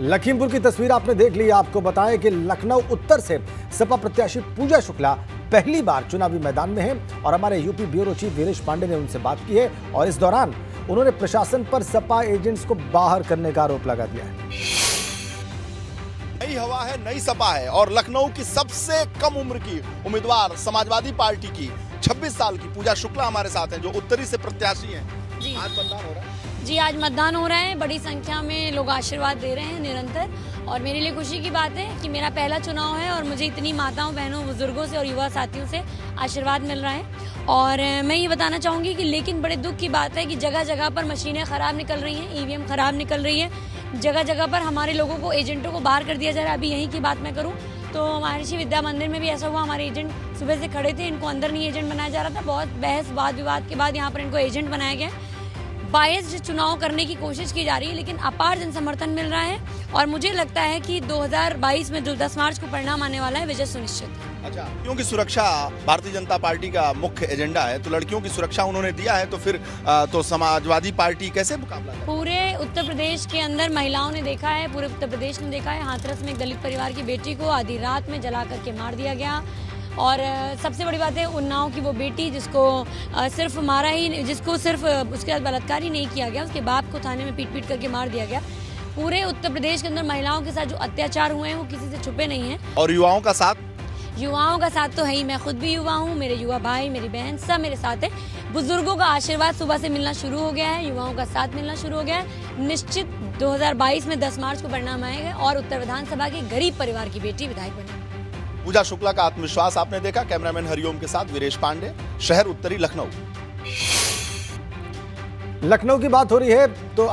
लखीमपुर की तस्वीर आपने देख ली, आपको बताएँ कि लखनऊ उत्तर से सपा प्रत्याशी पूजा शुक्ला पहली बार चुनावी मैदान में है और हमारे UP bureau chief Viresh Pandey ने उनसे बात की है और इस दौरान उन्होंने प्रशासन पर सपा एजेंट्स को बाहर करने का आरोप लगा दिया है। नई हवा है, नई सपा है और लखनऊ की सबसे कम उम्र की उम्मीदवार समाजवादी पार्टी की 26 साल की पूजा शुक्ला हमारे साथ हैं, जो उत्तरी से प्रत्याशी हैं। जी आज मतदान हो रहा है? जी, आज मतदान हो रहा है। बड़ी संख्या में लोग आशीर्वाद दे रहे हैं निरंतर। और मेरे लिए खुशी की बात है कि मेरा पहला चुनाव है और मुझे इतनी माताओं, बहनों, बुज़ुर्गों से और युवा साथियों से आशीर्वाद मिल रहा है। और मैं ये बताना चाहूँगी कि लेकिन बड़े दुख की बात है कि जगह जगह पर मशीनें ख़राब निकल रही हैं, ईवीएम ख़राब निकल रही है। जगह जगह पर हमारे लोगों को एजेंटों को बाहर कर दिया जा रहा है। अभी यहीं की बात मैं करूँ तो महर्षि विद्या मंदिर में भी ऐसा हुआ। हमारे एजेंट सुबह से खड़े थे, इनको अंदर नहीं एजेंट बनाया जा रहा था। बहुत बहस वाद विवाद के बाद यहाँ पर इनको एजेंट बनाया गया। बायस चुनाव करने की कोशिश की जा रही है लेकिन अपार जन समर्थन मिल रहा है और मुझे लगता है कि 2022 में जो 10 मार्च को परिणाम आने वाला है विजय सुनिश्चित है। अच्छा लड़कियों की सुरक्षा भारतीय जनता पार्टी का मुख्य एजेंडा है? तो लड़कियों की सुरक्षा उन्होंने दिया है तो फिर अ, तो समाजवादी पार्टी कैसे मुकाबला पूरे उत्तर प्रदेश के अंदर महिलाओं ने देखा है पूरे उत्तर प्रदेश ने देखा है हाथरस में एक दलित परिवार की बेटी को आधी रात में जला करके मार दिया गया। और सबसे बड़ी बात है उन्नाव की वो बेटी जिसको सिर्फ़ मारा ही जिसको सिर्फ़ उसके बाद बलात्कार ही नहीं किया गया उसके बाप को थाने में पीट पीट करके मार दिया गया। पूरे उत्तर प्रदेश के अंदर महिलाओं के साथ जो अत्याचार हुए हैं वो किसी से छुपे नहीं हैं। और युवाओं का साथ? युवाओं का साथ तो है ही मैं खुद भी युवा हूँ मेरे युवा भाई मेरी बहन सब मेरे साथ है। बुज़ुर्गों का आशीर्वाद सुबह से मिलना शुरू हो गया है युवाओं का साथ मिलना शुरू हो गया है। निश्चित 2022 में 10 मार्च को परिणाम आएगा और उत्तर विधानसभा के गरीब परिवार की बेटी विधायक बनेगी। पूजा शुक्ला का आत्मविश्वास आपने देखा? कैमरामैन हरिओम के साथ वीरेश पांडे, शहर उत्तरी लखनऊ। लखनऊ की बात हो रही है तो